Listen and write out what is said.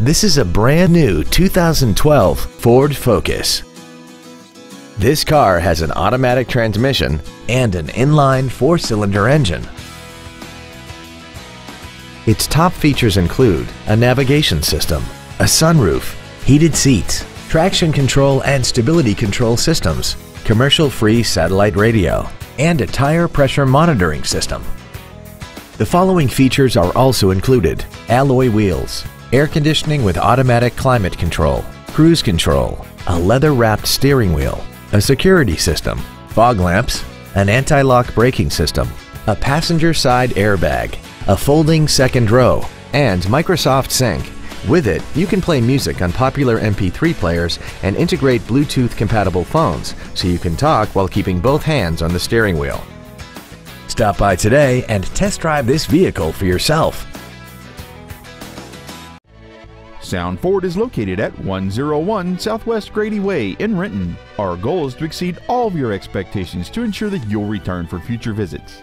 This is a brand new 2012 Ford Focus. This car has an automatic transmission and an inline four-cylinder engine. Its top features include a navigation system, a sunroof, heated seats, traction control and stability control systems, commercial-free satellite radio, and a tire pressure monitoring system. The following features are also included. Alloy wheels, air conditioning with automatic climate control, cruise control, a leather-wrapped steering wheel, a security system, fog lamps, an anti-lock braking system, a passenger side airbag, a folding second row, and Microsoft Sync. With it, you can play music on popular MP3 players and integrate Bluetooth compatible phones so you can talk while keeping both hands on the steering wheel. Stop by today and test drive this vehicle for yourself. Sound Ford is located at 101 Southwest Grady Way in Renton. Our goal is to exceed all of your expectations to ensure that you'll return for future visits.